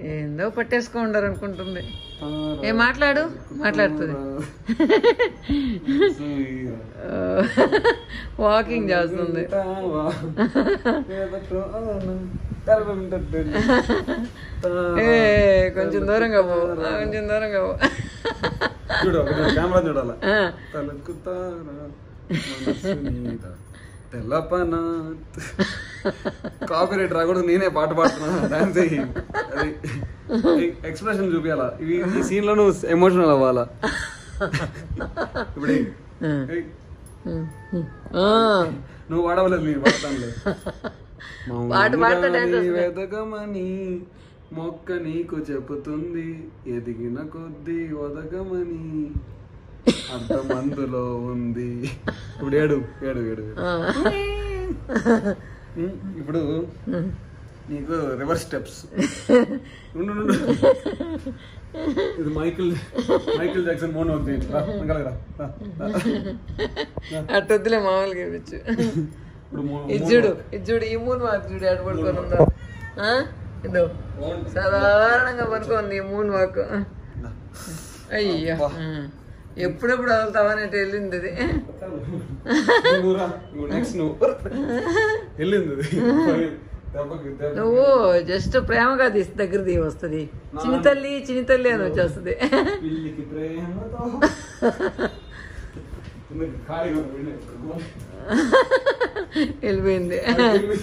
ఏందో పట్టేసుకో ఉండరు అనుకుంటుంది ఏ మాట్లాడు. మాట్లాడుతుంది. వాకింగ్ చేస్తుంది. ఏ కొంచెం దూరంగా పో. కొంచెం దూరంగా పో. చూడు కెమెరా చూడాల? తెల్లపన కాపీరైట్ రాకూడదు నేనే పాట పాడుతున్నా. డాన్స్ అయ్యి అది ఎక్స్ప్రెషన్ చూపించాలా ఇవి ఈ సీన్లో నువ్వు ఎమోషనల్ అవ్వాలా? ఇప్పుడు నువ్వు వాడవలేదు నేను వాడతానులే పాట పాడితే dance మౌనంగానే వస్తుంది. వెదగమని మొక్క నీకు చెబుతుంది. ఎదిగిన కొద్దీ ఒదగమని అర్థం అందులో ఉంది ఇప్పుడు ఏడు ఏడు ఏడు ఏడు. ఆ. ఉమ్, ఇప్పుడు నీకు రివర్స్ స్టెప్స్ ఉండు ఉండు, ఉండు. ఇది మైకిల్ మైకిల్ జాక్సన్ మోన్ అవుతుంది రా వెనకాలకి రా, రా, రా. అటు వద్దులే మామూలుగా ఇవ్వచ్చు ఇప్పుడు మో- ఇది మోన్ చూడు ఇది చూడు ఈ మూడు వాక్ చూడు ఎటు పడుకొని ఉందో ఆ? ఇదో సాధారణంగా పడుకోంది ఈ మూడు వాక్ అయ్యా అబ్బా. ఎప్పుడెప్పుడు వదులుతావని అటు వెళ్ళింది అది. నువ్వు జస్ట్ ప్రేమగా తీసి దగ్గర తీ వస్తుంది. చిన్ని తల్లి చిన్ని తల్లి అని వచ్చేస్తుంది. వెళ్ళిపోయింది. వెళ్ళి.